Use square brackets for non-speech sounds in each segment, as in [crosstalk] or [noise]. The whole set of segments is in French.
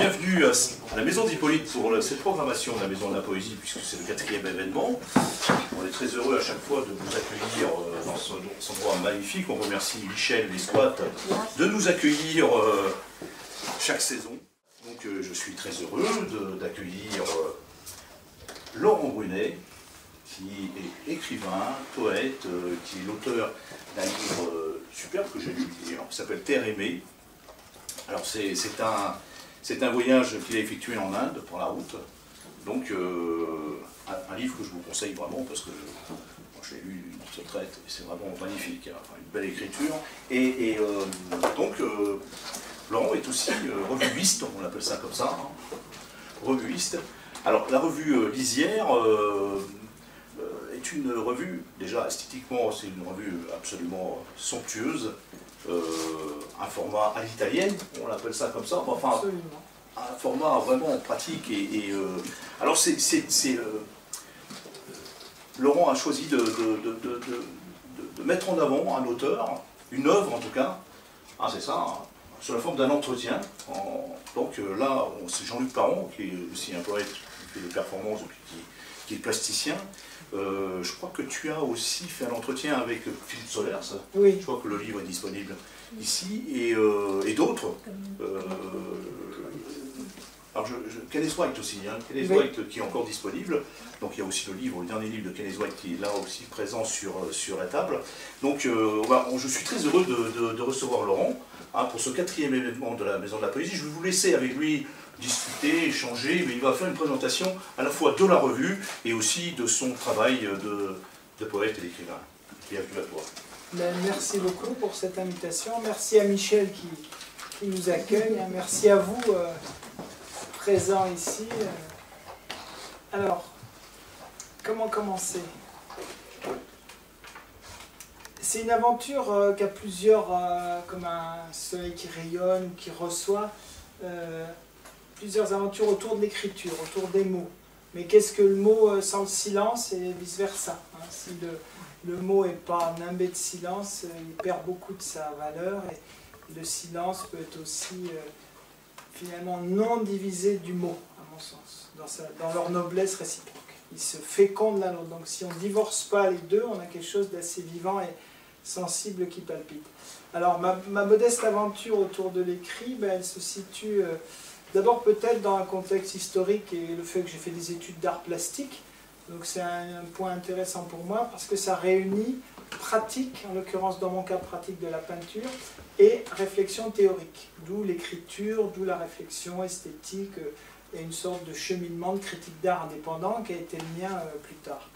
bienvenue à la Maison d'Hippolyte pour cette programmation de la Maison de la Poésie, puisque c'est le quatrième événement. On est très heureux à chaque fois de vous accueillir euh, dans ce, endroit magnifique. On remercie Michel et Squat de nous accueillir euh, chaque saison. Donc euh, je suis très heureux d'accueillir Laurent Brunet, qui est écrivain, poète, qui est l'auteur d'un livre superbe que j'ai lu, qui s'appelle Terre aimée. Alors c'est un, c'est un voyage qu'il a effectué en Inde pour la route. Donc, euh, un, livre que je vous conseille vraiment parce que je, l'ai lu une traite et c'est vraiment magnifique. Hein. une belle écriture. Et, euh, donc, euh, Laurent est aussi revuiste, on appelle ça comme ça. Hein. revuiste. Alors, la revue Lisière est une revue, déjà esthétiquement, c'est une revue absolument somptueuse. Euh, un format à l'italienne, on l'appelle ça comme ça, enfin, un format vraiment pratique. Et, euh, alors, c'est, euh, Laurent a choisi de, de, mettre en avant un auteur, une œuvre en tout cas, ah, c'est ça, sous la forme d'un entretien. donc là, c'est Jean-Luc Parent, qui est aussi un poète qui fait des performances, qui, qui est plasticien. Euh, je crois que tu as aussi fait un entretien avec Philippe Solers. Oui. Je crois que le livre est disponible ici et, euh, et d'autres. Euh, alors, je, Kenneth White aussi, hein, Kenneth White qui est encore disponible. Donc, il y a aussi le livre, le dernier livre de Kenneth White qui est là aussi présent sur, sur la table. Donc, je suis très heureux de, recevoir Laurent hein, pour ce quatrième événement de la Maison de la Poésie. Je vais vous laisser avec lui discuter, échanger, mais il va faire une présentation à la fois de la revue et aussi de son travail de, poète et d'écrivain. Bienvenue à toi. Ben, merci beaucoup pour cette invitation. Merci à Michel qui, nous accueille. [laughs] Merci à vous, euh, présents ici. Alors, comment commencer? C'est une aventure euh, qui a plusieurs, euh, comme un soleil qui rayonne, qui reçoit plusieurs aventures autour de l'écriture, autour des mots. Mais qu'est-ce que le mot euh, sans le silence et vice-versa hein? Si le, mot n'est pas nimbé de silence, euh, il perd beaucoup de sa valeur et, le silence peut être aussi euh, finalement non divisé du mot, à mon sens, dans, leur noblesse réciproque. Il se féconde l'un l'autre. Donc si on ne divorce pas les deux, on a quelque chose d'assez vivant et sensible qui palpite. Alors ma, modeste aventure autour de l'écrit, ben, elle se situe... D'abord peut-être dans un contexte historique et le fait que j'ai fait des études d'art plastique. Donc c'est un, point intéressant pour moi parce que ça réunit pratique, en l'occurrence dans mon cas pratique de la peinture, et réflexion théorique. D'où l'écriture, d'où la réflexion esthétique euh, et une sorte de cheminement de critique d'art indépendant qui a été le mien euh, plus tard.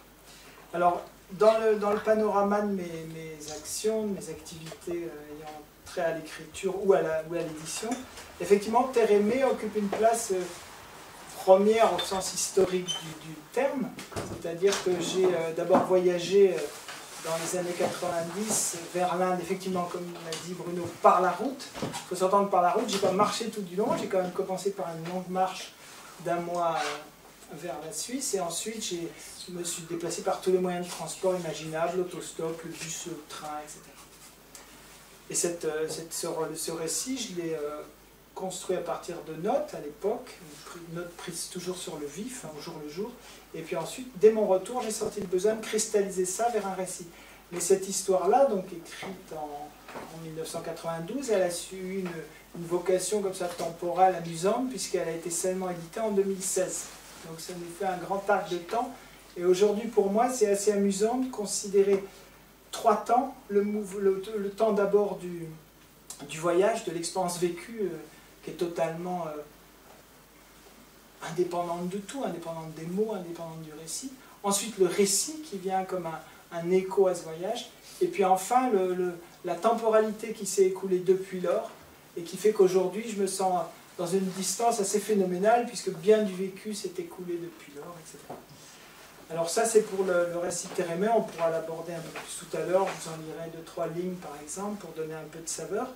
Alors dans le, panorama de mes, mes actions, de mes activités euh, ayant à l'écriture ou à l'édition, effectivement, Terre aimée occupe une place euh, première au sens historique du, terme, c'est-à-dire que j'ai euh, d'abord voyagé euh, dans les années 90 vers l'Inde, effectivement, comme l'a dit Bruno, par la route. Il faut s'entendre par la route, j'ai pas marché tout du long, j'ai quand même commencé par une longue marche d'un mois vers la Suisse, et ensuite je me suis déplacé par tous les moyens de transport imaginables, l'autostop, le bus, le train, etc. Et cette, cette, ce, récit, je l'ai construit à partir de notes à l'époque, notes prises toujours sur le vif, hein, au jour le jour. Et puis ensuite, dès mon retour, j'ai senti le besoin de cristalliser ça vers un récit. Mais cette histoire-là, donc écrite en, 1992, elle a su une, une, vocation comme ça temporelle, amusante, puisqu'elle a été seulement éditée en 2016. Donc ça nous fait un grand arc de temps. Et aujourd'hui, pour moi, c'est assez amusant de considérer trois temps. Le, temps d'abord du, voyage, de l'expérience vécue. Euh, qui est totalement euh, indépendante de tout, indépendante des mots, indépendante du récit. Ensuite, le récit qui vient comme un, écho à ce voyage. Et puis enfin, la temporalité qui s'est écoulée depuis lors et qui fait qu'aujourd'hui, je me sens dans une distance assez phénoménale puisque bien du vécu s'est écoulé depuis lors, etc. Alors ça, c'est pour le, récit Térémé, on pourra l'aborder un peu plus tout à l'heure, je vous en lirai deux, trois lignes par exemple pour donner un peu de saveur.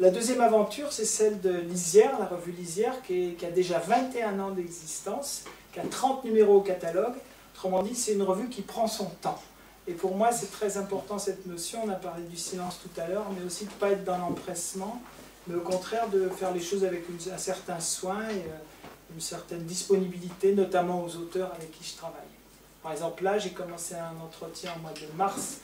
La deuxième aventure, c'est celle de Lisière, la revue Lisière, qui, a déjà 21 ans d'existence, qui a 30 numéros au catalogue. Autrement dit, c'est une revue qui prend son temps. Et pour moi, c'est très important cette notion. On a parlé du silence tout à l'heure, mais aussi de ne pas être dans l'empressement mais au contraire de faire les choses avec un certain soin et une certaine disponibilité, notamment aux auteurs avec qui je travaille. Par exemple, là, j'ai commencé un entretien au mois de mars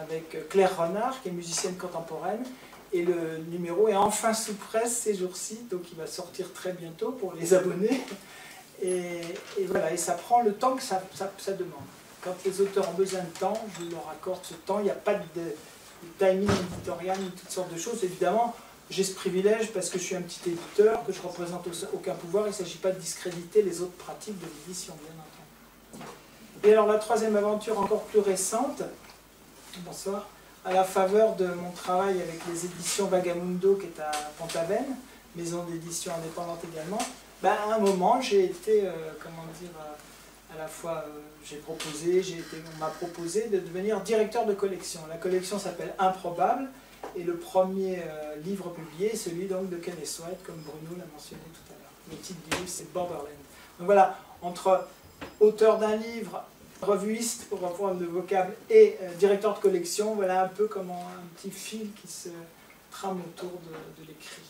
avec Claire Renard, qui est musicienne contemporaine, et le numéro est enfin sous presse ces jours-ci, donc il va sortir très bientôt pour les abonnés. Et, voilà, et ça prend le temps que ça, demande. Quand les auteurs ont besoin de temps, je leur accorde ce temps. Il n'y a pas de, timing éditorial ni toutes sortes de choses. Évidemment, j'ai ce privilège parce que je suis un petit éditeur, que je ne représente aucun pouvoir. Il ne s'agit pas de discréditer les autres pratiques de l'édition, bien entendu. Et alors la troisième aventure encore plus récente, bonsoir, à la faveur de mon travail avec les éditions Vagamundo qui est à Pont-Aven, maison d'édition indépendante également, ben, à un moment j'ai été, euh, comment dire, euh, à la fois euh, j'ai proposé, été, on m'a proposé de devenir directeur de collection. La collection s'appelle Improbable et le premier livre publié est celui donc de Kenneth White, comme Bruno l'a mentionné tout à l'heure. Le titre du livre c'est Borderland. Donc voilà, entre auteur d'un livre, revuiste pour reprendre le vocable et euh, directeur de collection, voilà un peu comme un, petit fil qui se trame autour de, l'écrit.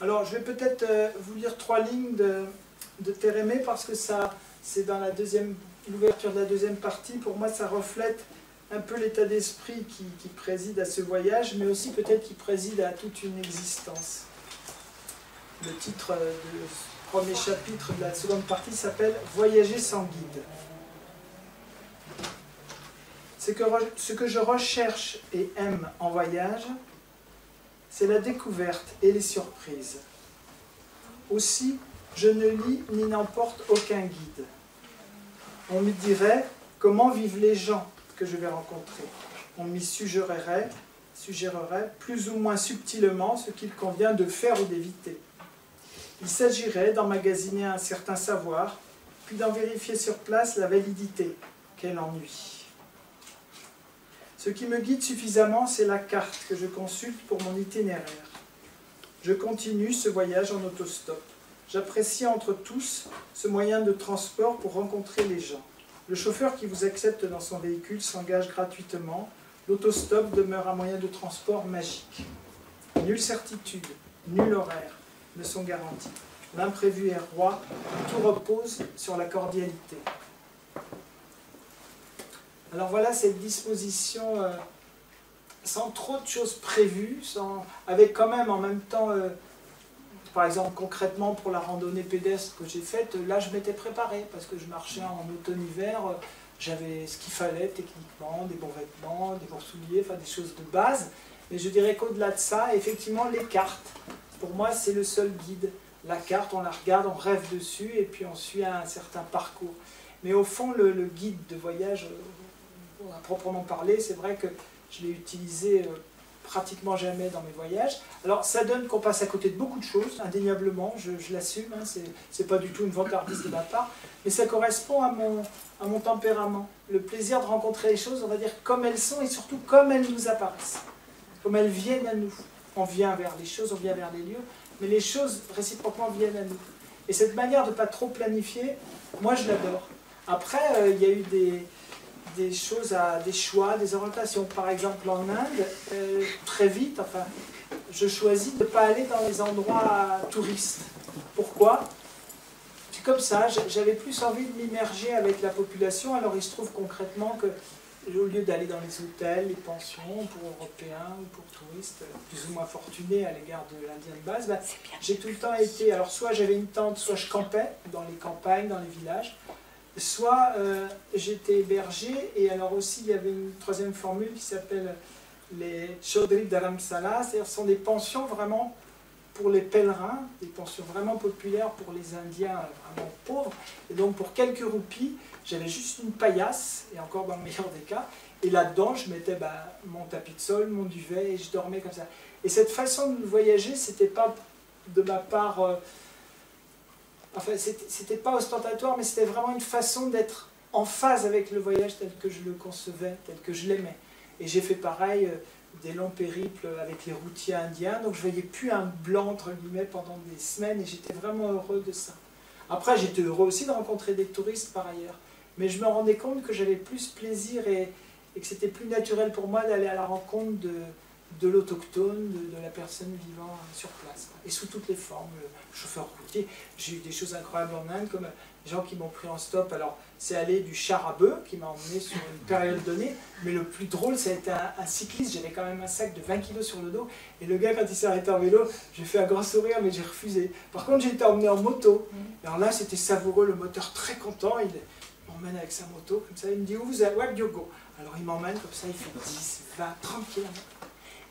Alors je vais peut-être euh, vous lire trois lignes de, de Térémé parce que ça c'est dans la deuxième l'ouverture de la deuxième partie. Pour moi ça reflète un peu l'état d'esprit qui, qui, préside à ce voyage, mais aussi peut-être qui préside à toute une existence. Le titre de premier chapitre de la seconde partie s'appelle Voyager sans guide. Ce que je recherche et aime en voyage, c'est la découverte et les surprises. Aussi, je ne lis ni n'emporte aucun guide. On me dirait comment vivent les gens que je vais rencontrer? On m'y suggérerait, suggérerait plus ou moins subtilement ce qu'il convient de faire ou d'éviter. Il s'agirait d'emmagasiner un certain savoir, puis d'en vérifier sur place la validité. Quel ennui. Ce qui me guide suffisamment, c'est la carte que je consulte pour mon itinéraire. Je continue ce voyage en autostop. J'apprécie entre tous ce moyen de transport pour rencontrer les gens. Le chauffeur qui vous accepte dans son véhicule s'engage gratuitement. L'autostop demeure un moyen de transport magique. Nulle certitude, nul horaire, sont garanties. L'imprévu est roi, tout repose sur la cordialité. Alors voilà cette disposition euh, sans trop de choses prévues, avec quand même en même temps, euh, par exemple concrètement pour la randonnée pédestre que j'ai faite, là je m'étais préparé parce que je marchais en automne-hiver, euh, j'avais ce qu'il fallait techniquement, des bons vêtements, des bons souliers, enfin des choses de base. Mais je dirais qu'au-delà de ça, effectivement, les cartes. Pour moi, c'est le seul guide. La carte, on la regarde, on rêve dessus et puis on suit un certain parcours. Mais au fond, le, guide de voyage, euh, à proprement parler, c'est vrai que je l'ai utilisé euh, pratiquement jamais dans mes voyages. Alors ça donne qu'on passe à côté de beaucoup de choses, indéniablement, je, l'assume, hein, c'est pas du tout une vantardise de ma part, mais ça correspond à mon, à mon tempérament. Le plaisir de rencontrer les choses, on va dire comme elles sont et surtout comme elles nous apparaissent, comme elles viennent à nous on vient vers les choses, on vient vers les lieux, mais les choses réciproquement viennent à nous. Et cette manière de ne pas trop planifier, moi je l'adore. Après, euh, il y a eu des, choses, à, des choix, des orientations. Par exemple, en Inde, euh, très vite, enfin, je choisis de ne pas aller dans les endroits touristes. Pourquoi? C'est comme ça, j'avais plus envie de m'immerger avec la population, alors il se trouve concrètement que au lieu d'aller dans les hôtels, les pensions pour Européens ou pour touristes plus ou moins fortunés à l'égard de l'Indien de base, bah, j'ai tout le temps été, alors soit j'avais une tente, soit je campais dans les campagnes, dans les villages, soit euh, j'étais hébergé, et alors aussi il y avait une troisième formule qui s'appelle les Chaudhry Dharamsala, c'est-à-dire ce sont des pensions vraiment pour les pèlerins, des pensions vraiment populaires pour les Indiens vraiment pauvres, et donc pour quelques roupies, j'avais juste une paillasse, et encore dans le meilleur des cas, et là-dedans, je mettais bah, mon tapis de sol, mon duvet, et je dormais comme ça. Et cette façon de voyager, c'était pas de ma part. Euh, enfin, c'était pas ostentatoire, mais c'était vraiment une façon d'être en phase avec le voyage tel que je le concevais, tel que je l'aimais. Et j'ai fait pareil, euh, des longs périples avec les routiers indiens, donc je voyais plus un blanc, entre guillemets, pendant des semaines, et j'étais vraiment heureux de ça. Après, j'étais heureux aussi de rencontrer des touristes par ailleurs mais je me rendais compte que j'avais plus plaisir et, que c'était plus naturel pour moi d'aller à la rencontre de, de l'autochtone, de, la personne vivant sur place, et sous toutes les formes, chauffeur routier. J'ai eu des choses incroyables en Inde, comme gens qui m'ont pris en stop. Alors, c'est aller du char à bœuf qui m'a emmené sur une période donnée, mais le plus drôle, ça a été un, cycliste. J'avais quand même un sac de 20 kg sur le dos, et le gars, quand il s'est arrêté en vélo, j'ai fait un grand sourire, mais j'ai refusé. Par contre, j'ai été emmené en moto. Mmh. Alors là, c'était savoureux, le moteur très content. Il m'emmène avec sa moto, comme ça, il me dit Où vous allez Where do you go Alors il m'emmène comme ça, il fait 10, 20, 30 km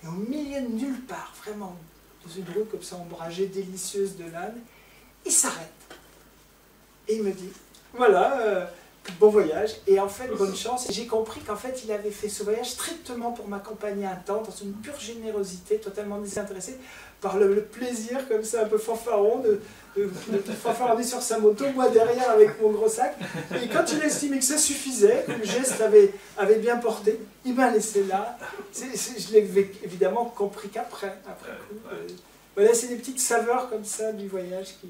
au milieu de nulle part, vraiment, dans une route comme ça ombragée, délicieuse de l'âne, il s'arrête. Et il me dit, voilà, euh, bon voyage. Et en fait, bonne chance. J'ai compris qu'en fait, il avait fait ce voyage strictement pour m'accompagner un temps, dans une pure générosité, totalement désintéressée, par le, plaisir, comme ça, un peu fanfaron, de, de, fanfaronner sur sa moto, moi derrière avec mon gros sac. Et quand il a estimé que ça suffisait, que le geste avait, avait bien porté, il m'a laissé là. je l'ai évidemment compris qu'après. Après euh, voilà, c'est des petites saveurs comme ça du voyage qui,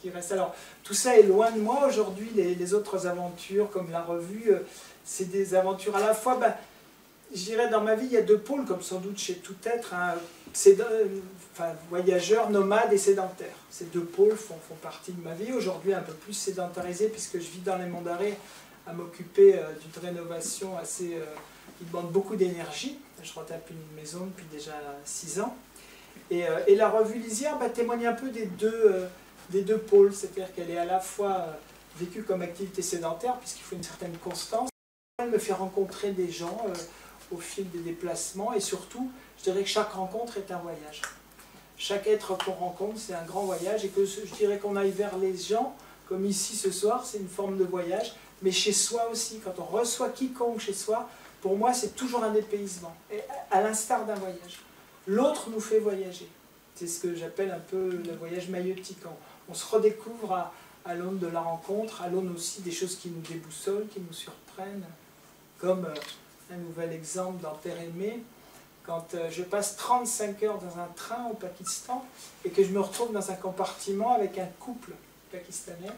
qui, restent. Alors, tout ça est loin de moi aujourd'hui. Les, autres aventures, comme la revue, euh, c'est des aventures à la fois. Ben, je dirais, dans ma vie, il y a deux pôles, comme sans doute chez tout être. Hein. Enfin, voyageur, nomade et sédentaire. Ces deux pôles font, font partie de ma vie. Aujourd'hui, un peu plus sédentarisé, puisque je vis dans les monts d'arrêt à m'occuper euh, d'une rénovation assez, euh, qui demande beaucoup d'énergie. Je retape une maison depuis déjà six ans. Et, euh, et, la revue Lisière bah, témoigne un peu des deux, des deux pôles, c'est-à-dire qu'elle est à la fois vécue comme activité sédentaire, puisqu'il faut une certaine constance. Elle me fait rencontrer des gens au fil des déplacements, et surtout, je dirais que chaque rencontre est un voyage. Chaque être qu'on rencontre, c'est un grand voyage, et que je dirais qu'on aille vers les gens, comme ici ce soir, c'est une forme de voyage, mais chez soi aussi, quand on reçoit quiconque chez soi, pour moi c'est toujours un dépaysement, à l'instar d'un voyage. L'autre nous fait voyager. C'est ce que j'appelle un peu le voyage maïeutique. On, se redécouvre à, à l'aune de la rencontre, à l'aune aussi des choses qui nous déboussolent, qui nous surprennent, comme euh, un nouvel exemple dans Terre aimée, quand euh, je passe 35 heures dans un train au Pakistan et que je me retrouve dans un compartiment avec un couple pakistanais,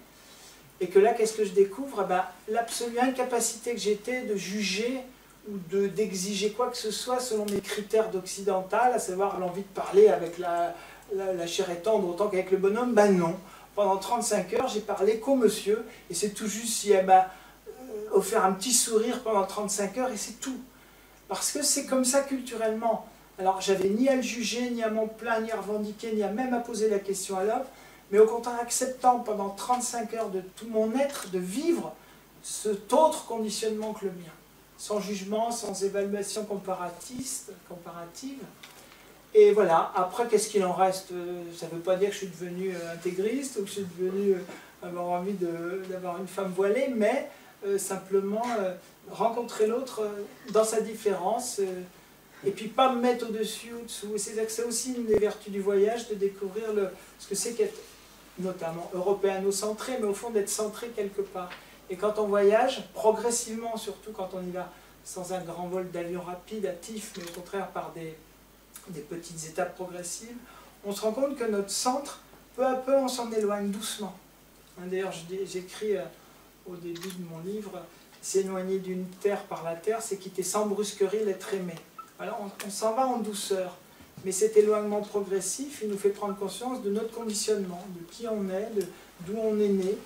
et que là, qu'est-ce que je découvre? Eh ben, L'absolue incapacité que j'étais de juger ou d'exiger quoi que ce soit selon mes critères d'occidental, à savoir l'envie de parler avec la, la, chair et tendre autant qu'avec le bonhomme, ben non. Pendant 35 heures, j'ai parlé qu'au monsieur, et c'est tout juste si elle m'a euh, offert un petit sourire pendant 35 heures, et c'est tout. Parce que c'est comme ça culturellement. Alors j'avais ni à le juger, ni à m'en plaindre, ni à revendiquer, ni à même à poser la question à l'homme, mais au contraire acceptant pendant 35 heures de tout mon être de vivre cet autre conditionnement que le mien, sans jugement, sans évaluation comparatiste, comparative. Et voilà, après qu'est-ce qu'il en reste? Ça ne veut pas dire que je suis devenu euh, intégriste ou que je suis devenu euh, avoir envie d'avoir une femme voilée, mais euh, simplement rencontrer l'autre euh, dans sa différence euh, et puis pas me mettre au-dessus ou dessous. C'est aussi une des vertus du voyage de découvrir ce que c'est qu'être notamment européano-centré, mais au fond d'être centré quelque part. Et quand on voyage, progressivement, surtout quand on y va sans un grand vol d'avion rapide, actif, mais au contraire par des, petites étapes progressives, on se rend compte que notre centre, peu à peu, on s'en éloigne doucement. Hein, d'ailleurs, j'écris euh, au début de mon livre, S'éloigner d'une terre par la terre, c'est quitter sans brusquerie l'être aimé. Alors on, s'en va en douceur, mais cet éloignement progressif, il nous fait prendre conscience de notre conditionnement, de qui on est, d'où on est né,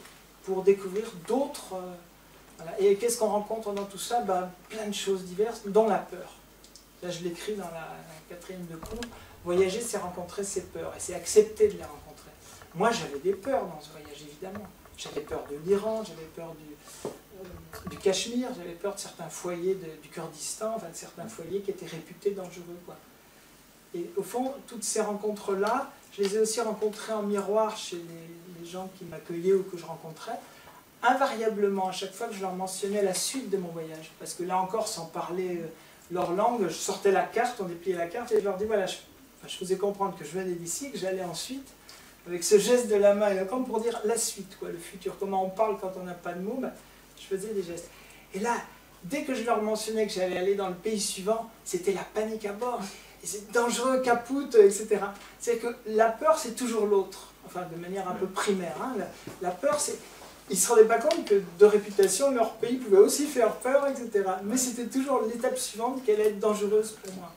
pour découvrir d'autres... Euh, Et qu'est-ce qu'on rencontre dans tout ça? Ben, Plein de choses diverses, dont la peur. Là, je l'écris dans la, quatrième de cours. Voyager, c'est rencontrer ses peurs, et c'est accepter de les rencontrer. Moi, j'avais des peurs dans ce voyage, évidemment. J'avais peur de l'Iran, j'avais peur du, du Cachemire, j'avais peur de certains foyers du Kurdistan, enfin de certains foyers qui étaient réputés dangereux. Quoi. Et au fond, toutes ces rencontres-là, je les ai aussi rencontrées en miroir chez les, gens qui m'accueillaient ou que je rencontrais, invariablement, à chaque fois que je leur mentionnais la suite de mon voyage. Parce que là encore, sans parler euh, leur langue, je sortais la carte, on dépliait la carte et je leur dis voilà, je, je faisais comprendre que je venais d'ici, que j'allais ensuite, avec ce geste de la main et la pour dire la suite, quoi, le futur. Comment on parle quand on n'a pas de mots ben, je faisais des gestes. Et là, dès que je leur mentionnais que j'allais aller dans le pays suivant, c'était la panique à bord. C'est dangereux, capoute, etc. C'est que la peur, c'est toujours l'autre. Enfin, de manière un peu primaire. Hein. La, peur, c'est... Ils ne se rendaient pas compte que de réputation, leur pays pouvait aussi faire peur, etc. Mais c'était toujours l'étape suivante qu'elle allait être dangereuse pour moi.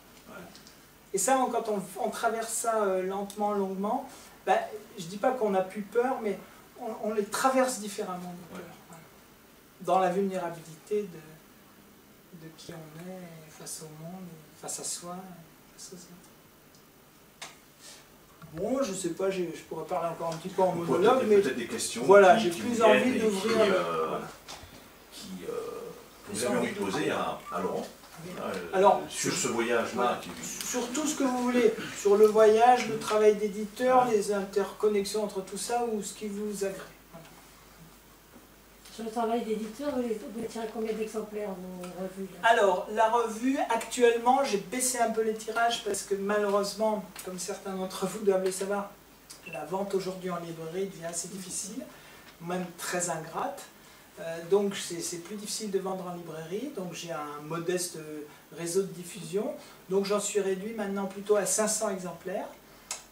Et ça, quand on, traverse ça euh, lentement, longuement, bah, je ne dis pas qu'on n'a plus peur, mais on, les traverse différemment, dans la vulnérabilité de, de qui on est face au monde, face à soi, Bon, je sais pas, je pourrais parler encore un petit peu en monologue, mais peut-être des questions. Voilà, j'ai plus envie d'ouvrir. Euh, qui, euh, vous avez envie de poser à, Laurent. Euh, Alors, sur ce voyage-là. Sur tout ce que vous voulez, sur le voyage, le travail d'éditeur, les interconnexions entre tout ça, ou ce qui vous agrée. Sur le travail d'éditeur, vous tirer combien d'exemplaires vos revues Alors, la revue, actuellement, j'ai baissé un peu les tirages parce que malheureusement, comme certains d'entre vous doivent le savoir, la vente aujourd'hui en librairie devient assez difficile, même très ingrate. Euh, donc c'est plus difficile de vendre en librairie, donc j'ai un modeste réseau de diffusion, donc j'en suis réduit maintenant plutôt à 500 exemplaires.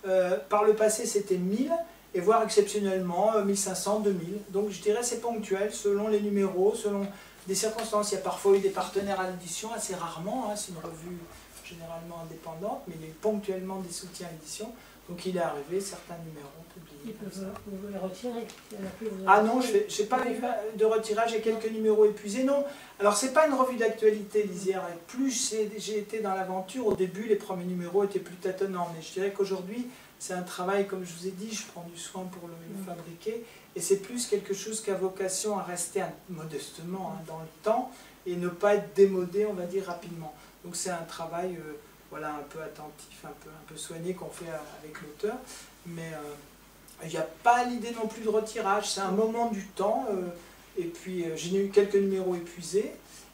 Euh, par le passé c'était 1000, et voire exceptionnellement 1500, euh, 2000. Donc je dirais c'est ponctuel selon les numéros, selon des circonstances. Il y a parfois eu des partenaires à l'édition, assez rarement, hein, c'est une revue généralement indépendante, mais il y a eu ponctuellement des soutiens à l'édition. Donc il est arrivé certains numéros publiés. Vous les retirer Ah non, je n'ai pas de retirage, j'ai quelques numéros épuisés. Non, alors c'est pas une revue d'actualité, Lisière. Plus j'ai été dans l'aventure, au début les premiers numéros étaient plus tâtonnants. Mais je dirais qu'aujourd'hui, c'est un travail, comme je vous ai dit, je prends du soin pour le, mm. fabriquer. Et c'est plus quelque chose qui a vocation à rester modestement hein, dans le temps et ne pas être démodé, on va dire, rapidement. Donc c'est un travail... Euh, voilà, un peu attentif, un peu, un peu soigné qu'on fait avec l'auteur. Mais euh, il n'y a pas l'idée non plus de retirage, c'est un moment du temps. Euh, et puis euh, j'ai eu quelques numéros épuisés,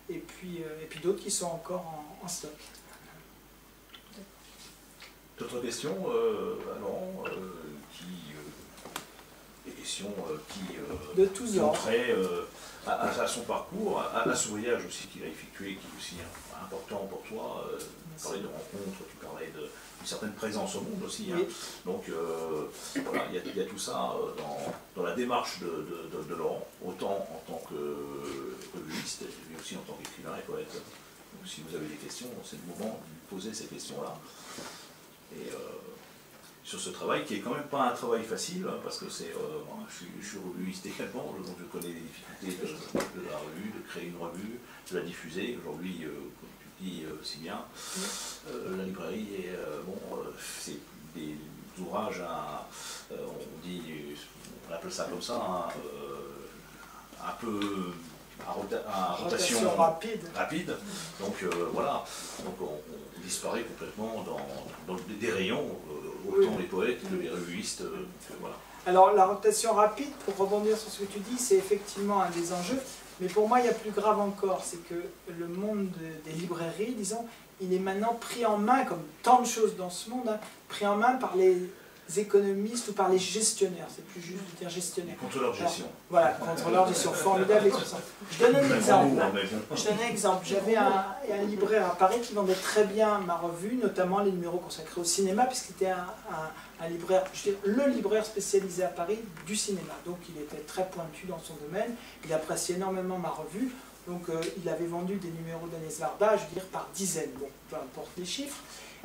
et puis, et puis d'autres qui sont encore en, stock. D'autres questions Alors, qui, des questions qui de tous ordres. À, son parcours, à, à ce voyage aussi qu'il a effectué, qui est aussi important pour toi, tu parlais de rencontres, tu parlais d'une certaine présence au monde aussi. Hein. Donc euh, voilà, il y, a tout ça euh, dans, la démarche de, Laurent, autant en tant que revuiste, mais aussi en tant qu'écrivain et poète. Donc si vous avez des questions, c'est le moment de poser ces questions-là. Et euh, sur ce travail qui est quand même pas un travail facile, hein, parce que c'est, je, suis, je suis revuiste également, donc je connais les difficultés de, la revue, de créer une revue, de la diffuser. Aujourd'hui, dit aussi bien. Euh, la librairie est, euh, bon, euh, c'est des ouvrages à, on dit, on appelle ça comme ça, hein, un peu à, rotation, rapide. rapide. Donc voilà, donc on, disparaît complètement dans, des rayons, autant les poètes que les revuistes. voilà. Alors la rotation rapide, pour rebondir sur ce que tu dis, c'est effectivement un des enjeux. Mais pour moi, il y a plus grave encore, c'est que le monde des librairies, disons, il est maintenant pris en main, comme tant de choses dans ce monde, hein, pris en main par les économistes ou par les gestionnaires, c'est plus juste de dire gestionnaire. Contrôleur de gestion. voilà, contrôleur de gestion, formidable expression. Je donne un exemple. Je donne un exemple. J'avais un, libraire à Paris qui vendait très bien ma revue, notamment les numéros consacrés au cinéma, puisqu'il était un, un, libraire, je dire, le libraire spécialisé à Paris du cinéma. Donc il était très pointu dans son domaine, il appréciait énormément ma revue. Donc euh, il avait vendu des numéros d'Agnès Varda, je veux dire, par dizaines, bon, peu importe les chiffres.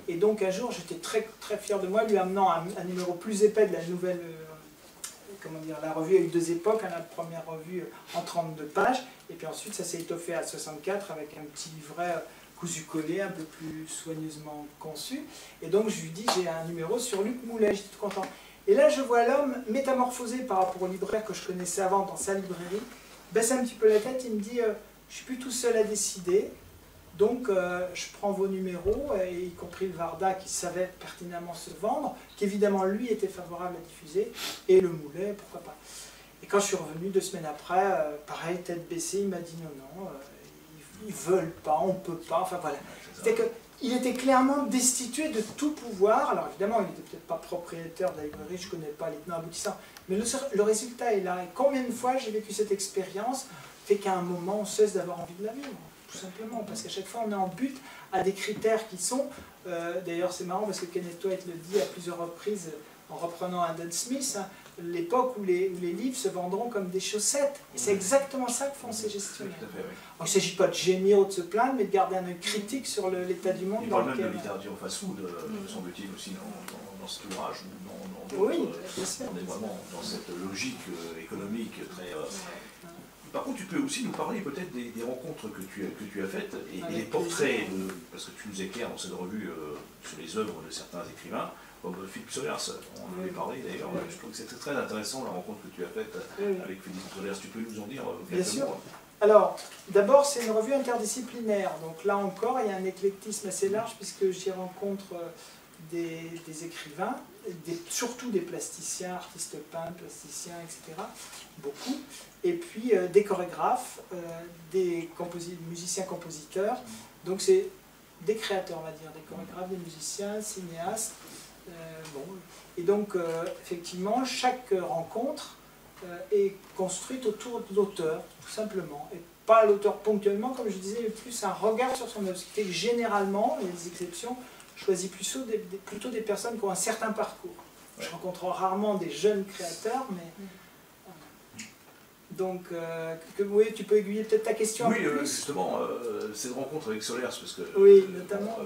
Et donc un jour, j'étais très, très fier de moi, lui amenant un, numéro plus épais de la nouvelle, euh, comment dire, la revue a eu deux époques, hein, la première revue euh, en 32 pages, et puis ensuite ça s'est étoffé à 64 avec un petit livret euh, cousu collé, un peu plus soigneusement conçu. Et donc je lui dis, j'ai un numéro sur Luc Moulet, j'étais tout content. Et là, je vois l'homme métamorphosé par rapport au libraire que je connaissais avant dans sa librairie, baisse un petit peu la tête, il me dit, je suis plus tout seul à décider, donc, euh, je prends vos numéros, y compris le Varda qui savait pertinemment se vendre, qui évidemment lui était favorable à diffuser, et le Moulet, pourquoi pas. Et quand je suis revenu deux semaines après, euh, pareil, tête baissée, il m'a dit non, non, euh, ils, veulent pas, on peut pas, enfin voilà. C'était qu'il était clairement destitué de tout pouvoir. Alors évidemment, il n'était peut-être pas propriétaire de la librairie, je ne connais pas les tenants aboutissants, mais le, le, résultat est là. Et combien de fois j'ai vécu cette expérience fait qu'à un moment, on cesse d'avoir envie de la vivre? Tout simplement, parce qu'à chaque fois on est en but à des critères qui sont, euh, d'ailleurs c'est marrant parce que Kenneth White le dit à plusieurs reprises en reprenant Dan Smith, hein, l'époque où les, où les livres se vendront comme des chaussettes. Et c'est exactement ça que font ces gestionnaires. Oui. Il ne s'agit pas de gémir ou de se plaindre, mais de garder un œil critique sur l'état du monde Il dans parle même de lequel... littérature fast-food, euh, me semble-t-il, aussi dans, dans- dans cet ouvrage. dans- Oui, bien sûr. On est vraiment dans cette logique euh, économique très. euh, Par contre, tu peux aussi nous parler peut-être des, des rencontres que tu, as- que tu as faites et, les portraits, de- parce que tu nous éclaires dans cette revue euh, sur les œuvres de certains écrivains, comme Philippe Solers, on en avait parlé d'ailleurs. Oui. Je trouve que c'était très intéressant la rencontre que tu as faite Oui, avec Philippe Solers. Tu peux nous en dire euh, Bien sûr. Alors, d'abord, c'est une revue interdisciplinaire. Donc là encore, il y a un éclectisme assez large puisque j'y rencontre euh, des, écrivains, surtout des plasticiens, artistes peintres, plasticiens, etc. Beaucoup. Et puis euh, des chorégraphes, euh, des composi- musiciens-compositeurs. Donc c'est des créateurs, on va dire, des chorégraphes, des musiciens, cinéastes. euh, bon. Et donc, effectivement, chaque rencontre est construite autour de l'auteur, tout simplement. Et pas l'auteur ponctuellement, comme je disais, mais plus un regard sur son œuvre. Ce qui fait que généralement, il exceptions, choisis plutôt des, des- plutôt des personnes qui ont un certain parcours. Je rencontre rarement des jeunes créateurs, mais... Donc, euh, que, oui, tu peux aiguiller peut-être ta question un Oui, peu euh, plus justement, euh, cette rencontre avec Solers, parce que Oui, euh, notamment.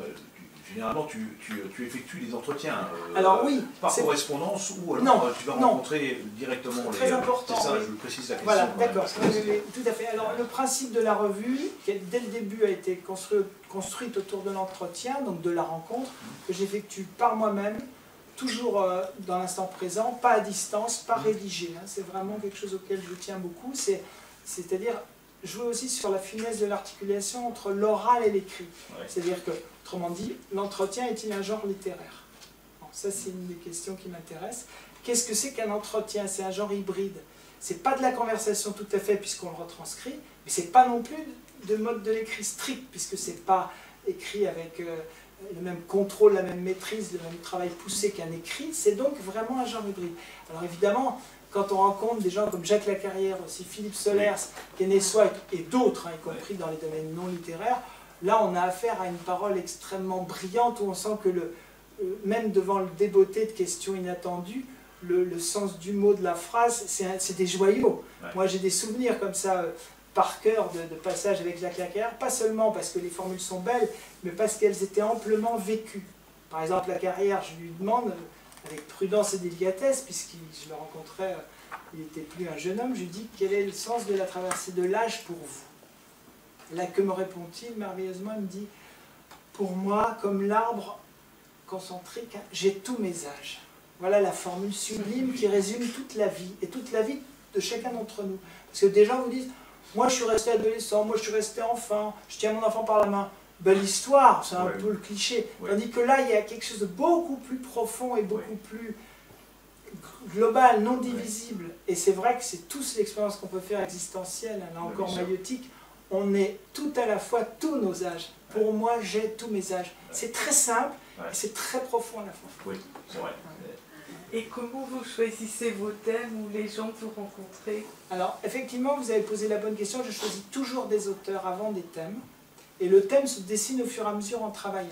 Euh, généralement tu, tu- tu effectues des entretiens. euh, Alors oui, Par correspondance ou alors Non, euh, tu vas non. rencontrer directement Très les. important, C'est ça, oui. je précise la question. Voilà, d'accord, tout à fait. Alors le principe de la revue, qui dès le début a été construit, construite autour de l'entretien, donc de la rencontre, que j'effectue par moi-même, toujours euh, dans l'instant présent, pas à distance, pas rédigé. hein. C'est vraiment quelque chose auquel je tiens beaucoup. C'est- C'est-à-dire jouer aussi sur la finesse de l'articulation entre l'oral et l'écrit. Ouais. C'est-à-dire que, autrement dit, l'entretien est-il un genre littéraire? Bon, Ça, c'est une des questions qui m'intéresse. Qu'est-ce que c'est qu'un entretien? C'est un genre hybride. C'est pas de la conversation tout à fait puisqu'on le retranscrit, mais c'est pas non plus de mode de l'écrit strict puisque c'est pas écrit avec euh, le même contrôle, la même maîtrise, le même travail poussé qu'un écrit. C'est donc vraiment un genre hybride. Alors évidemment, quand on rencontre des gens comme Jacques Lacarrière, aussi Philippe Solers, Kenneth White et d'autres, hein, y compris dans les domaines non littéraires, là on a affaire à une parole extrêmement brillante où on sent que le, euh, même devant le débeauté de questions inattendues, le, le sens du mot de la phrase, c'est des joyaux. Ouais. Moi j'ai des souvenirs comme ça euh, par cœur de, de passages avec Jacques Lacarrière, pas seulement parce que les formules sont belles, mais parce qu'elles étaient amplement vécues. Par exemple, Lacarrière, je lui demande, euh, avec prudence et délicatesse, puisque je le rencontrais, il n'était plus un jeune homme, je lui dis quel est le sens de la traversée de l'âge pour vous? Là, que me répond-il merveilleusement Il me dit Pour moi, comme l'arbre concentrique, hein, j'ai tous mes âges. Voilà la formule sublime qui résume toute la vie, et toute la vie de chacun d'entre nous. Parce que des gens vous disent Moi, je suis resté adolescent, moi, je suis resté enfant, je tiens mon enfant par la main. Belle histoire, c'est un Ouais. peu le cliché. Ouais. Tandis que là, il y a quelque chose de beaucoup plus profond et beaucoup Ouais. plus global, non divisible. Et c'est vrai que c'est tous l'expérience qu'on peut faire existentielle, hein, là Ouais, encore maïotique. On est tout à la fois tous nos âges. Pour moi, j'ai tous mes âges. C'est très simple Ouais. et c'est très profond à la fois. Oui, c'est vrai. Et comment vous choisissez vos thèmes ou les gens que vous rencontrez? Alors, effectivement, vous avez posé la bonne question. Je choisis toujours des auteurs avant des thèmes. Et le thème se dessine au fur et à mesure en travaillant.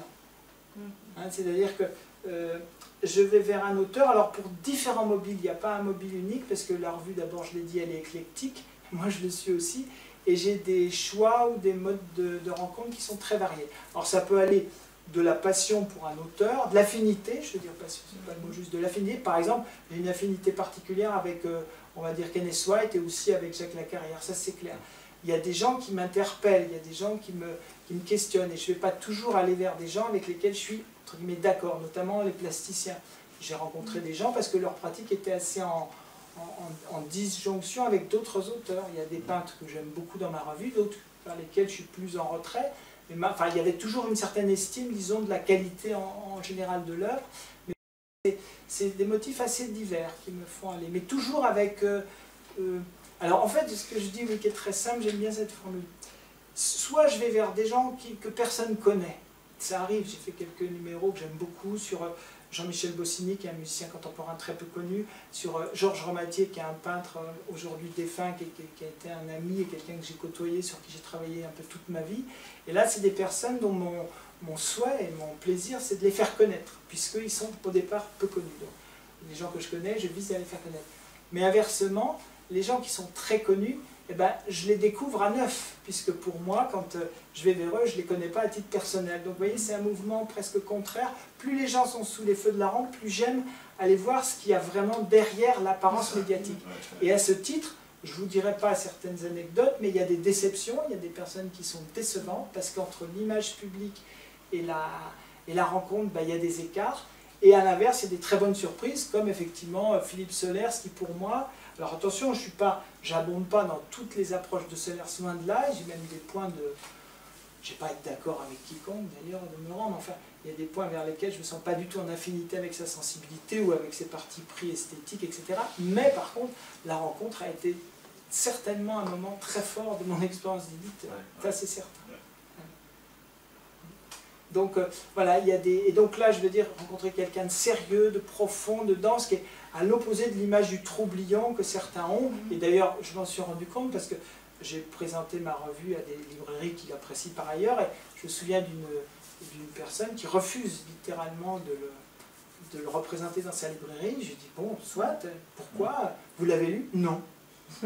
Mhm. Hein, C'est-à-dire que euh, je vais vers un auteur. Alors, pour différents mobiles, il n'y a pas un mobile unique, parce que la revue, d'abord, je l'ai dit, elle est éclectique. [laughs] Moi, je le suis aussi. Et j'ai des choix ou des modes de, de rencontre qui sont très variés. Alors, ça peut aller de la passion pour un auteur, de l'affinité, je veux dire passion, c'est pas le mot juste, de l'affinité. Par exemple, j'ai une affinité particulière avec, euh, on va dire, Kenneth White et aussi avec Jacques Lacarrière, ça c'est clair. Il y a des gens qui m'interpellent, il y a des gens qui me, qui me questionnent, et je ne vais pas toujours aller vers des gens avec lesquels je suis, entre guillemets, d'accord, notamment les plasticiens. J'ai rencontré des gens parce que leur pratique était assez en, en, disjonction avec d'autres auteurs. Il y a des peintres que j'aime beaucoup dans ma revue, d'autres vers lesquels je suis plus en retrait. Mais ma- enfin, il y avait toujours une certaine estime, disons, de la qualité en, général de l'œuvre. Mais c'est- des motifs assez divers qui me font aller. Mais toujours avec... euh, euh, alors en fait, ce que je dis, oui, qui est très simple, j'aime bien cette formule. Soit je vais vers des gens que personne connaît. Ça arrive, j'ai fait quelques numéros que j'aime beaucoup sur euh, Jean-Michel Bossigny, qui est un musicien contemporain très peu connu, sur euh, Georges Romatier, qui est un peintre euh, aujourd'hui défunt, qui, a été un ami et quelqu'un que j'ai côtoyé, sur qui j'ai travaillé un peu toute ma vie. Et là, c'est des personnes dont mon, souhait et mon plaisir, c'est de les faire connaître, puisqu'ils sont au départ peu connus. Les gens que je connais, je vise à les faire connaître. Mais inversement, les gens qui sont très connus, eh ben, je les découvre à neuf, puisque pour moi, quand euh, je vais vers eux, je ne les connais pas à titre personnel. Donc vous voyez, c'est un mouvement presque contraire. Plus les gens sont sous les feux de la rampe, plus j'aime aller voir ce qu'il y a vraiment derrière l'apparence médiatique. Et à ce titre, je ne vous dirai pas certaines anecdotes, mais il y a des déceptions, il y a des personnes qui sont décevantes, parce qu'entre l'image publique et la, et la rencontre, ben, il y a des écarts. Et à l'inverse, il y a des très bonnes surprises, comme effectivement euh, Philippe Solers, qui pour moi, alors attention, je suis pas, j'abonde pas dans toutes les approches de Solers, loin de là, j'ai même des points de, je vais pas être d'accord avec quiconque d'ailleurs, de me rendre, enfin, il y a des points vers lesquels je ne me sens pas du tout en affinité avec sa sensibilité ou avec ses partis pris esthétiques, etc. Mais par contre, la rencontre a été certainement un moment très fort de mon [laughs] expérience d'édite, ça c'est certain. Donc euh, voilà, il y a des. Et donc là, je veux dire, rencontrer quelqu'un de sérieux, de profond, de dense, qui est à l'opposé de l'image du troublion que certains ont. Et d'ailleurs, je m'en suis rendu compte parce que j'ai présenté ma revue à des librairies qui l'apprécient par ailleurs, et je me souviens d'une personne qui refuse littéralement de le, de le représenter dans sa librairie. Je dis, bon, soit, pourquoi? Vous l'avez lu? Non.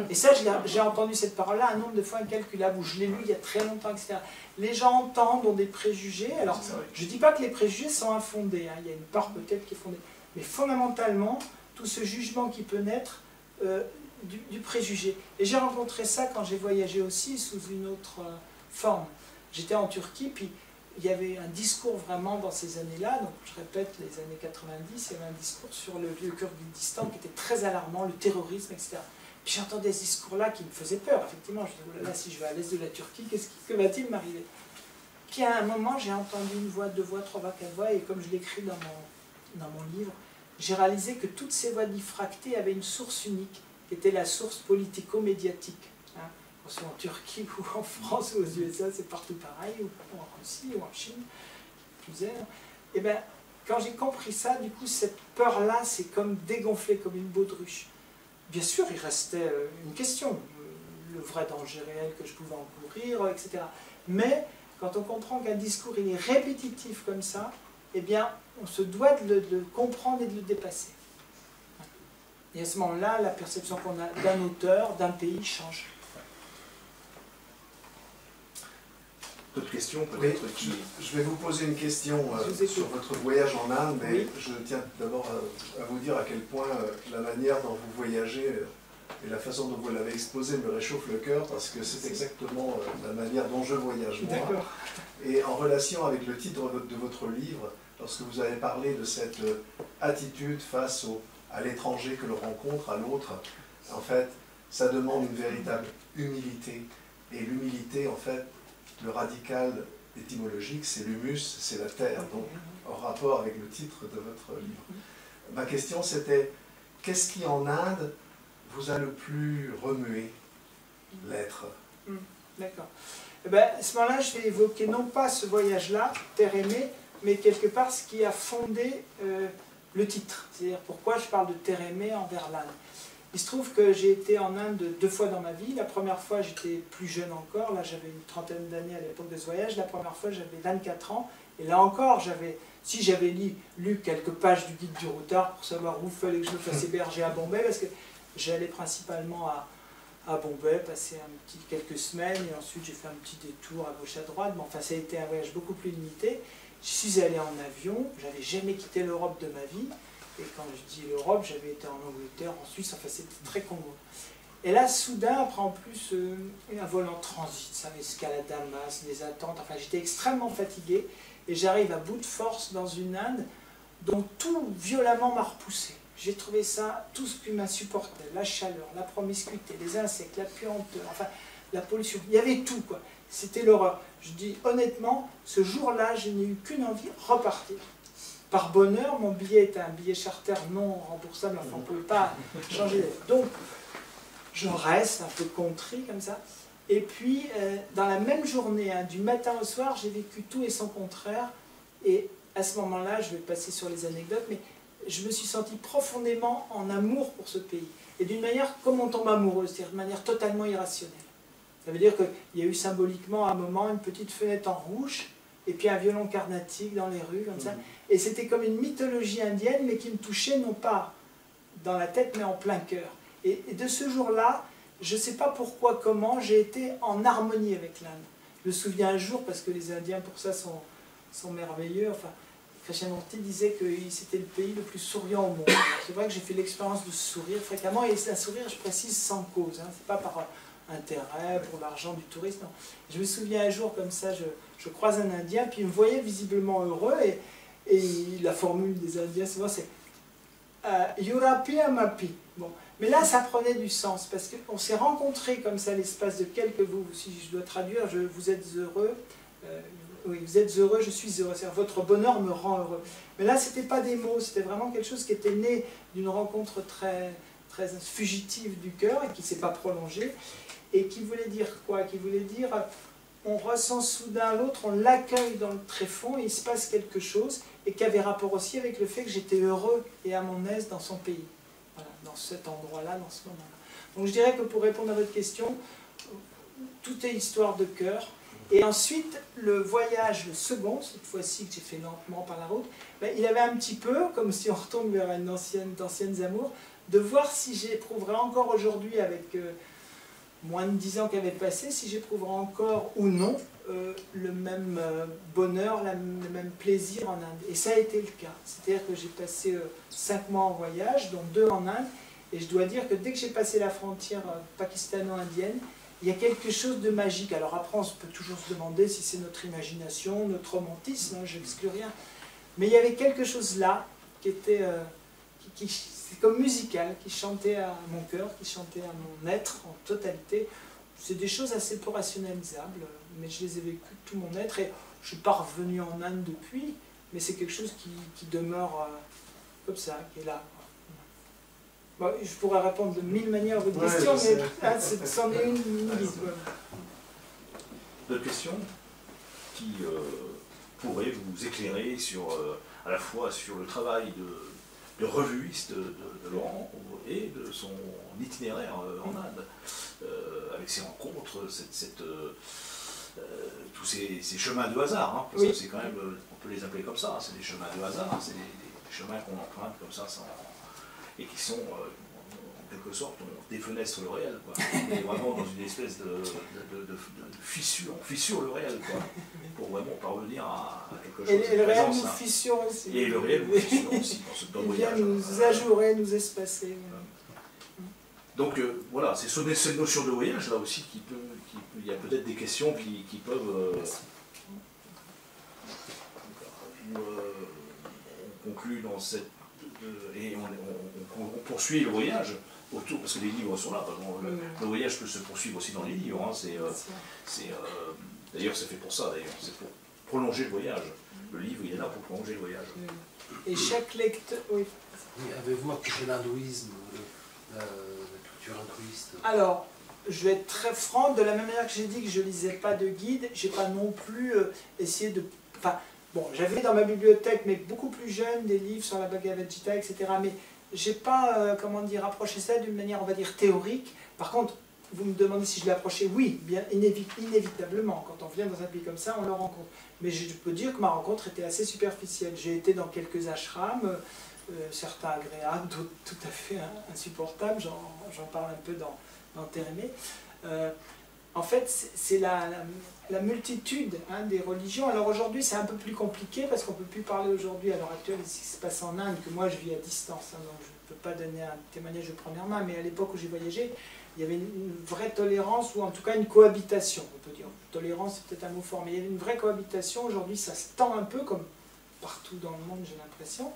Et ça, j'ai entendu cette parole-là un nombre de fois incalculable, où je l'ai lu il y a très longtemps, etc. Les gens entendent, ont des préjugés. Alors, je ne dis pas que les préjugés sont infondés, hein. il y a une part peut-être qui est fondée. Mais fondamentalement, tout ce jugement qui peut naître euh, du, préjugé. Et j'ai rencontré ça quand j'ai voyagé aussi sous une autre euh, forme. J'étais en Turquie, puis il y avait un discours vraiment dans ces années-là, donc je répète, les années 90, il y avait un discours sur le vieux Kurdistan qui était très alarmant, le terrorisme, etc. Puis j'entendais ce discours-là qui me faisait peur, effectivement. Je me disais, oh là, si je vais à l'est de la Turquie, qu'est-ce qui, que va-t-il m'arriver? Puis à un moment, j'ai entendu une voix, deux voix, trois voix, quatre voix, et comme je l'écris dans mon, dans mon livre, j'ai réalisé que toutes ces voix diffractées avaient une source unique, qui était la source politico-médiatique. Hein. en Turquie [laughs] ou en France ou aux USA, c'est partout pareil, ou en Russie ou en Chine, Et eh bien, quand j'ai compris ça, du coup, cette peur-là, c'est comme dégonflée comme une baudruche. Bien sûr, il restait euh, une question, le vrai danger réel que je pouvais encourir, etc. Mais quand on comprend qu'un discours est répétitif comme ça, eh bien, on se doit de le, comprendre et de le dépasser. Et à ce moment-là, la perception qu'on a d'un auteur, d'un pays change. D'autres questions peut-être Je vais vous poser une question euh, sur votre voyage en Inde, mais je tiens d'abord à, vous dire à quel point euh, la manière dont vous voyagez euh, et la façon dont vous l'avez exposé me réchauffe le cœur parce que c'est exactement la manière dont je voyage moi. Et en relation avec le titre de votre livre, lorsque vous avez parlé de cette attitude face à l'étranger que l'on rencontre, à l'autre, en fait, ça demande une véritable humilité. Et l'humilité, en fait, le radical étymologique, c'est l'humus, c'est la terre, donc en rapport avec le titre de votre livre. Ma question c'était, qu'est-ce qui en Inde vous a le plus remué l'être? Hmm, D'accord. Eh ben, à ce moment-là, je vais évoquer non pas ce voyage-là, Terre aimée, mais quelque part ce qui a fondé euh, le titre. C'est-à-dire pourquoi je parle de Terre aimée envers l'Inde. Il se trouve que j'ai été en Inde deux fois dans ma vie. La première fois, j'étais plus jeune encore. Là, j'avais une trentaine d'années à l'époque de ce voyage. La première fois, j'avais 24 ans. Et là encore, j'avais, si j'avais lu, lu, quelques pages du guide du routard pour savoir où il fallait que je me fasse héberger à Bombay, parce que j'allais principalement à, à Bombay, passer un petit, quelques semaines, et ensuite j'ai fait un petit détour à gauche à droite. Mais enfin, ça a été un voyage beaucoup plus limité. Je suis allé en avion, j'avais jamais quitté l'Europe de ma vie. Et quand je dis l'Europe, j'avais été en Angleterre, en Suisse, enfin c'était très commode. Et là, soudain, après en plus euh, un vol en transit, ça m'escale à Damas, des attentes, enfin j'étais extrêmement fatigué. Et j'arrive à bout de force dans une Inde dont tout violemment m'a repoussé. J'ai trouvé ça, tout ce qui m'insupportait, la chaleur, la promiscuité, les insectes, la puanteur, enfin la pollution, il y avait tout quoi. C'était l'horreur. Je dis honnêtement, ce jour-là, je n'ai eu qu'une envie, repartir. Par bonheur, mon billet était un billet charter non remboursable, enfin on ne pouvait pas changer. Donc, je reste un peu contrit comme ça. Et puis, euh, dans la même journée, hein, du matin au soir, j'ai vécu tout et son contraire. Et à ce moment-là, je vais passer sur les anecdotes, mais je me suis senti profondément en amour pour ce pays. Et d'une manière, comme on tombe amoureux, c'est-à-dire de manière totalement irrationnelle. Ça veut dire qu'il y a eu symboliquement à un moment une petite fenêtre en rouge et puis un violon carnatique dans les rues, comme ça. Mhm. Et c'était comme une mythologie indienne, mais qui me touchait non pas dans la tête, mais en plein cœur. Et, de ce jour-là, je ne sais pas pourquoi, comment, j'ai été en harmonie avec l'Inde. Je me souviens un jour, parce que les Indiens pour ça sont, sont merveilleux, enfin, Krishnamurti disait que c'était le pays le plus souriant au monde. C'est vrai que j'ai fait l'expérience de sourire fréquemment, et c'est un sourire, je précise, sans cause. Hein. C'est pas par intérêt, pour l'argent du tourisme. Je me souviens un jour comme ça, je, je, croise un Indien, puis il me voyait visiblement heureux, et, et la formule des Indiens, souvent, c'est euh, Yurapi Amapi. Bon. Mais là, ça prenait du sens, parce qu'on s'est rencontrés comme ça l'espace de quelques vous, si je dois traduire, je, vous êtes heureux, euh, oui, vous êtes heureux, je suis heureux. Votre bonheur me rend heureux. Mais là, ce n'était pas des mots, c'était vraiment quelque chose qui était né d'une rencontre très, très fugitive du cœur et qui ne s'est pas prolongée. Et qui voulait dire quoi? Qui voulait dire on ressent soudain l'autre, on l'accueille dans le tréfonds il se passe quelque chose et qui avait rapport aussi avec le fait que j'étais heureux et à mon aise dans son pays. Voilà, dans cet endroit-là, dans ce moment-là. Donc je dirais que pour répondre à votre question, tout est histoire de cœur. Et ensuite, le voyage, le second, cette fois-ci que j'ai fait lentement par la route, ben, il avait un petit peu, comme si on retombe vers une ancienne, d'anciennes amours, de voir si j'éprouverais encore aujourd'hui, avec euh, moins de dix ans qui avaient passé, si j'éprouverais encore ou non euh, le même euh, bonheur, le même plaisir en Inde. Et ça a été le cas. C'est-à-dire que j'ai passé cinq mois en voyage, dont deux en Inde, et je dois dire que dès que j'ai passé la frontière pakistano-indienne, il y a quelque chose de magique. Alors après, on peut toujours se demander si c'est notre imagination, notre romantisme, hein, je n'exclus rien. Mais il y avait quelque chose là qui était, euh, c'est comme musical, qui chantait à mon cœur, qui chantait à mon être en totalité. C'est des choses assez peu rationalisables, mais je les ai vécues tout mon être et je suis pas revenu en Inde depuis, mais c'est quelque chose qui, demeure euh, comme ça, qui est là je pourrais répondre de mille manières à votre question, mais ah, c'en est une limite. D'autres questions qui euh, pourraient vous éclairer sur, euh, à la fois sur le travail de, de revuiste de, Laurent et de son itinéraire euh, en Inde, avec ses rencontres, cette, tous ces, chemins de hasard, hein, parce que c'est quand même, on peut les appeler comme ça, c'est des chemins de hasard, c'est des, des, chemins qu'on emprunte comme ça sans, et qui sont euh, quelque sorte, on défenestre le réel. Quoi. On est vraiment dans une espèce de, fissure, on fissure le réel, quoi, pour vraiment parvenir à, quelque chose. Et, le réel nous fissure aussi. Et le réel nous fissure aussi dans ce dans voyage. nous ajourer, nous espacer. Donc euh, voilà, c'est cette notion de voyage là aussi qui peut, il y a peut-être des questions qui, qui peuvent. Euh, on conclut dans cette et on, poursuit le voyage autour, parce que les livres sont là. le, voyage peut se poursuivre aussi dans les livres. Hein, c'est, euh, euh, d'ailleurs, c'est fait pour ça, d'ailleurs. C'est pour prolonger le voyage. Le livre, il est là pour prolonger le voyage. Et chaque lecteur. Oui. Avez-vous approché l'hindouisme, la, culture hindouiste? Alors, je vais être très franc, de la même manière que j'ai dit que je lisais pas de guide, j'ai pas non plus euh, essayé de. Enfin, Bon, j'avais dans ma bibliothèque, mais beaucoup plus jeune, des livres sur la Bhagavad Gita, etc. Mais j'ai pas, euh, comment dire, approché ça d'une manière, on va dire, théorique. Par contre, vous me demandez si je l'ai approché, oui, bien inévitablement. Quand on vient dans un pays comme ça, on le rencontre. Mais je peux dire que ma rencontre était assez superficielle. J'ai été dans quelques ashrams, euh, certains agréables, d'autres tout à fait insupportables. J'en parle un peu dans, dans Térémé. Euh, en fait, c'est la, multitude hein, des religions. Alors aujourd'hui, c'est un peu plus compliqué parce qu'on ne peut plus parler aujourd'hui, à l'heure actuelle, de ce qui se passe en Inde, que moi je vis à distance. Hein, donc je ne peux pas donner un témoignage de première main, mais à l'époque où j'ai voyagé, il y avait une, vraie tolérance, ou en tout cas une cohabitation, on peut dire. Tolérance, c'est peut-être un mot fort, mais il y avait une vraie cohabitation. Aujourd'hui, ça se tend un peu, comme partout dans le monde, j'ai l'impression.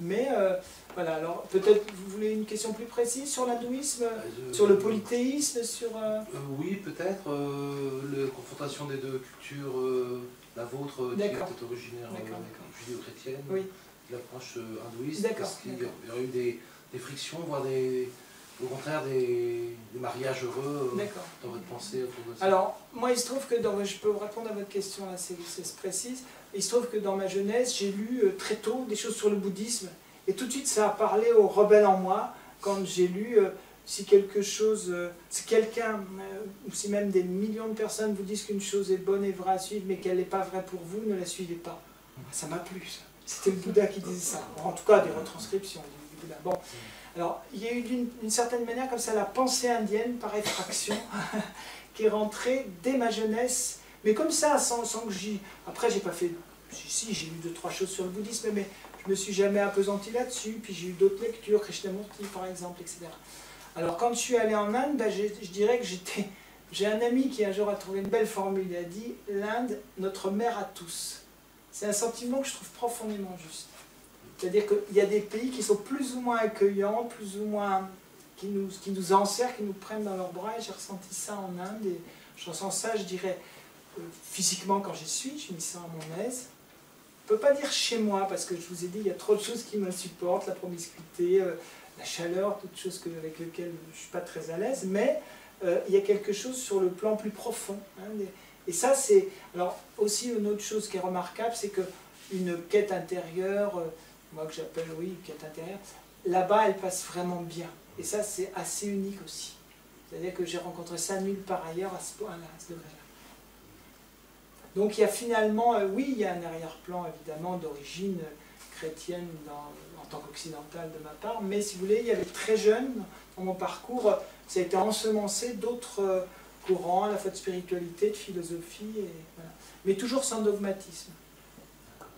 Mais euh, voilà, alors peut-être vous voulez une question plus précise sur l'hindouisme, euh, sur le polythéisme, sur... Euh, oui, peut-être. la confrontation des deux cultures, la vôtre qui est originaire judéo-chrétienne, l'approche hindouiste, parce qu'il y aurait eu des, des, frictions, voire des, au contraire des, mariages heureux dans votre pensée autour de ça. Alors, moi il se trouve que dans, je peux répondre à votre question assez précise. Il se trouve que dans ma jeunesse, j'ai lu euh, très tôt des choses sur le bouddhisme. Et tout de suite, ça a parlé aux rebelles en moi quand j'ai lu euh, si quelque chose, euh, si quelqu'un, ou si même des millions de personnes vous disent qu'une chose est bonne et vraie à suivre, mais qu'elle n'est pas vraie pour vous, ne la suivez pas. Ça m'a plu, ça. C'était le Bouddha qui disait ça. En tout cas, des retranscriptions du Bouddha. Bon. Alors, il y a eu d'une certaine manière comme ça la pensée indienne par effraction [laughs] qui est rentrée dès ma jeunesse, mais comme ça, sans, que j'y... Après, j'ai pas fait... Si, j'ai lu deux, trois choses sur le bouddhisme, mais je me suis jamais appesanti là-dessus, puis j'ai eu d'autres lectures, Krishnamurti par exemple, etc. Alors quand je suis allé en Inde, ben, je dirais que j'étais... [laughs] J'ai un ami qui un jour a trouvé une belle formule, il a dit « l'Inde, notre mère à tous ». C'est un sentiment que je trouve profondément juste. C'est-à-dire qu'il y a des pays qui sont plus ou moins accueillants, plus ou moins... qui nous, qui nous enserrent, qui nous prennent dans leurs bras, j'ai ressenti ça en Inde, et je ressens ça, je dirais, euh, physiquement quand j'y suis, je me sens à mon aise. Je ne peux pas dire chez moi, parce que je vous ai dit, il y a trop de choses qui m'insupportent, la promiscuité, euh, la chaleur, toutes choses que, avec lesquelles je ne suis pas très à l'aise, mais euh, il y a quelque chose sur le plan plus profond. Hein, et ça, c'est... Alors, aussi, une autre chose qui est remarquable, c'est qu'une quête intérieure, moi que j'appelle, oui, quête intérieure, là-bas, elle passe vraiment bien. Et ça, c'est assez unique aussi. C'est-à-dire que j'ai rencontré ça nulle part ailleurs à ce point-là, à ce degré-là. Donc il y a finalement, euh, oui, il y a un arrière-plan évidemment d'origine chrétienne en tant qu'occidentale de ma part, mais si vous voulez, il y avait très jeune, dans mon parcours, ça a été ensemencé d'autres euh, courants, à la fois de spiritualité, de philosophie, mais toujours sans dogmatisme.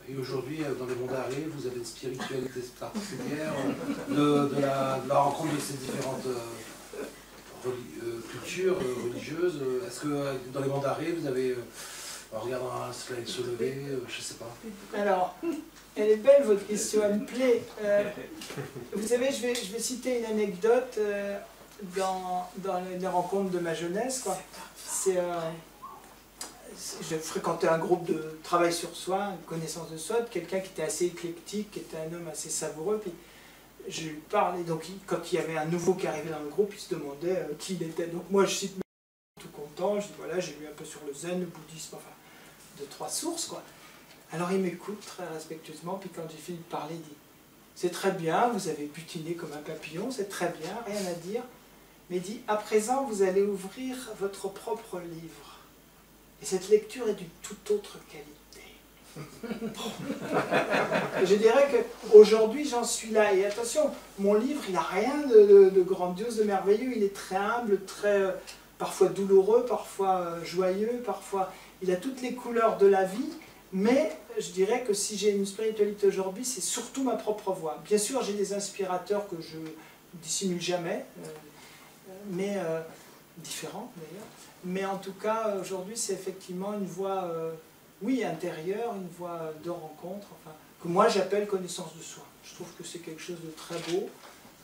Et aujourd'hui, euh, dans les mondes arrêts, vous avez une spiritualité particulière de, la, rencontre de ces différentes cultures religieuses. Est-ce que dans les mondes arrêts, vous avez en regardant un slide se lever, euh, je sais pas. Alors, elle est belle votre question, elle me plaît. Euh, vous savez, je vais, je vais citer une anecdote euh, dans, dans les rencontres de ma jeunesse. C'est, je fréquentais un groupe de travail sur soi, une connaissance de soi, de quelqu'un qui était assez éclectique, qui était un homme assez savoureux. Puis je lui parlais, donc quand il y avait un nouveau qui arrivait dans le groupe, il se demandait qui il était. Donc moi je cite tout content, je dis voilà, j'ai lu un peu sur le zen, le bouddhisme, enfin de trois sources, quoi. Alors il m'écoute très respectueusement, puis quand j'ai fini de parler, il dit C'est très bien, vous avez butiné comme un papillon, c'est très bien, rien à dire. Mais il dit À présent, vous allez ouvrir votre propre livre. Et cette lecture est d'une toute autre qualité. je dirais qu'aujourd'hui j'en suis là. Et attention, mon livre, il n'a rien de, grandiose, de merveilleux. Il est très humble, très euh, parfois douloureux, parfois euh, joyeux, parfois il a toutes les couleurs de la vie, mais je dirais que si j'ai une spiritualité aujourd'hui, c'est surtout ma propre voix. Bien sûr, j'ai des inspirateurs que je dissimule jamais, euh, mais différents d'ailleurs. Mais en tout cas, aujourd'hui, c'est effectivement une voix, euh, oui, intérieure, une voix de rencontre, enfin, que moi j'appelle connaissance de soi. Je trouve que c'est quelque chose de très beau,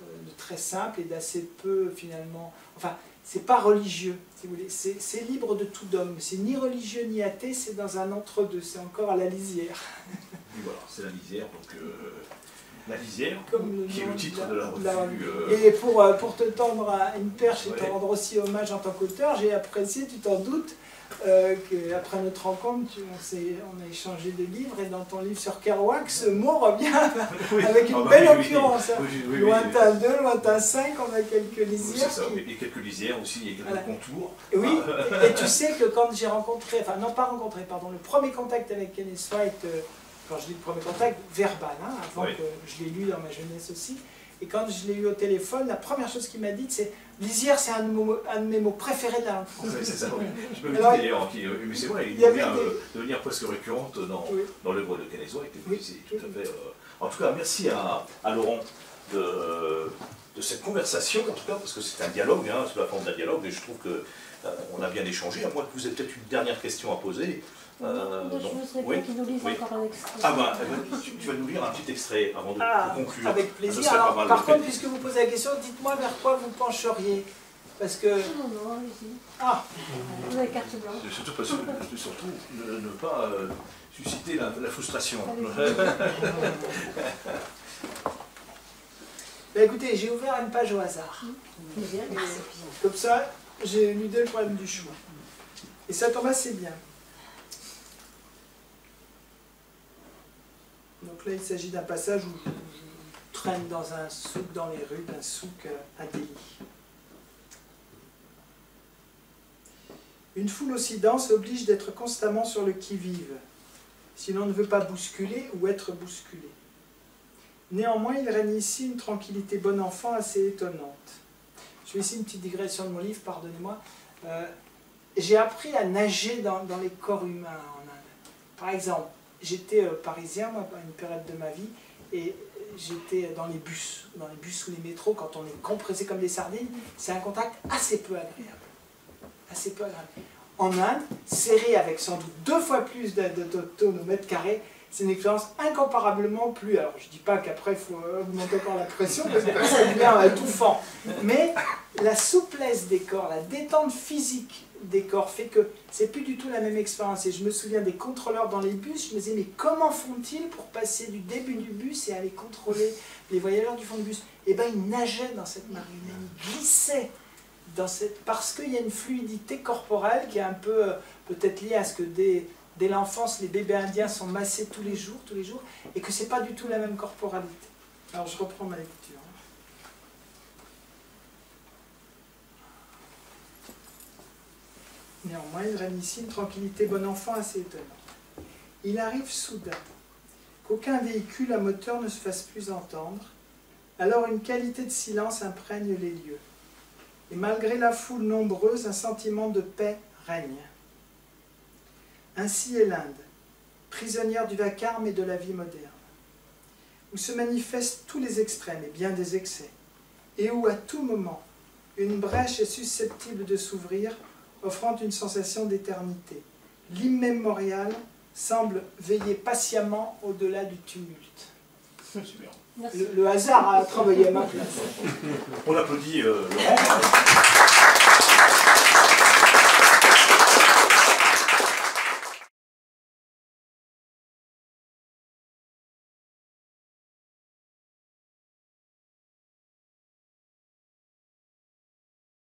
de très simple et d'assez peu finalement. Enfin, c'est pas religieux, si vous voulez, c'est libre de tout dogme. C'est ni religieux ni athée, c'est dans un entre-deux, c'est encore à la lisière. Oui, voilà, c'est la lisière, donc euh, la lisière, qui est le titre de la revue. Euh, et pour, euh, pour te tendre une perche et te rendre aussi hommage en tant qu'auteur, j'ai apprécié, tu t'en doutes, euh, qu'après notre rencontre, on, on, a échangé de livres et dans ton livre sur Kerouac, ce mot revient [laughs] avec une ah bah belle occurrence. Hein. lointain 2, lointain 5, on a quelques lisières. Ça, qui... Et quelques lisières aussi, il y a quelques contours. Et oui, ah. et, tu sais que quand j'ai rencontré, enfin non pas rencontré, pardon, le premier contact avec Kenneth White, euh, quand je dis le premier contact, verbal, hein, avant que je l'ai lu dans ma jeunesse aussi, et quand je l'ai eu au téléphone, la première chose qu'il m'a dit, c'est Lisière, c'est un, un, de mes mots préférés de la langue française. c'est ça, oui. Je peux [laughs] Alors, dire, mais c'est vrai, il, il devient euh, devenir presque récurrente dans, dans l'œuvre de. Oui. tout à fait, euh, en tout cas, merci à, à Laurent de, de, cette conversation, en tout cas, parce que c'est un dialogue, hein, c'est la forme d'un dialogue, et je trouve qu'on euh, a bien échangé, à moins que vous ayez peut-être une dernière question à poser. Euh, je voudrais oui, qu'il nous lise encore un extrait. Ah ben, tu, tu, vas nous lire un petit extrait avant de, ah, conclure. Avec plaisir. Alors, par contre, puisque vous posez la question, dites-moi vers quoi vous pencheriez. Parce que... Non, non, allez-y. Ah Vous avez carte blanche. Surtout, parce que, surtout ne, ne pas euh, susciter la, la frustration. [laughs] ben, écoutez, j'ai ouvert une page au hasard. Mmh. Bien, Comme ça, j'ai éludé le problème du choix. Et ça tombe assez bien. Donc là, il s'agit d'un passage où je, traîne dans un souk dans les rues, d'un souk euh, à. Une foule aussi dense oblige d'être constamment sur le qui-vive, si l'on ne veut pas bousculer ou être bousculé. Néanmoins, il règne ici une tranquillité bon enfant assez étonnante. Je fais ici une petite digression de mon livre, pardonnez-moi. Euh, j'ai appris à nager dans, dans, les corps humains en Inde. Par exemple, j'étais euh, parisien, moi, à une période de ma vie, et j'étais dans les bus, dans les bus ou les métros, quand on est compressé comme des sardines, c'est un contact assez peu agréable. Assez peu agréable. En Inde, serré avec sans doute deux fois plus de, tonnes au mètre carré, c'est une expérience incomparablement plus. Alors, je ne dis pas qu'après, il faut augmenter encore la pression, parce que ça devient étouffant. Mais la souplesse des corps, la détente physique des corps fait que c'est plus du tout la même expérience. Et je me souviens des contrôleurs dans les bus, je me disais, mais comment font-ils pour passer du début du bus et aller contrôler les voyageurs du fond du bus? Eh bien, ils nageaient dans cette marine, ils glissaient. Dans cette... Parce qu'il y a une fluidité corporelle qui est un peu euh, peut-être liée à ce que dès, dès l'enfance, les bébés indiens sont massés tous les jours, tous les jours, et que c'est pas du tout la même corporalité. Alors je reprends ma lecture. Néanmoins, il règne ici une tranquillité bon enfant assez étonnante. Il arrive soudain qu'aucun véhicule à moteur ne se fasse plus entendre, alors une qualité de silence imprègne les lieux. Et malgré la foule nombreuse, un sentiment de paix règne. Ainsi est l'Inde, prisonnière du vacarme et de la vie moderne, où se manifestent tous les extrêmes et bien des excès, et où à tout moment une brèche est susceptible de s'ouvrir offrant une sensation d'éternité. L'immémorial semble veiller patiemment au-delà du tumulte. Le, le, hasard a travaillé à ma place. On applaudit euh, Laurent.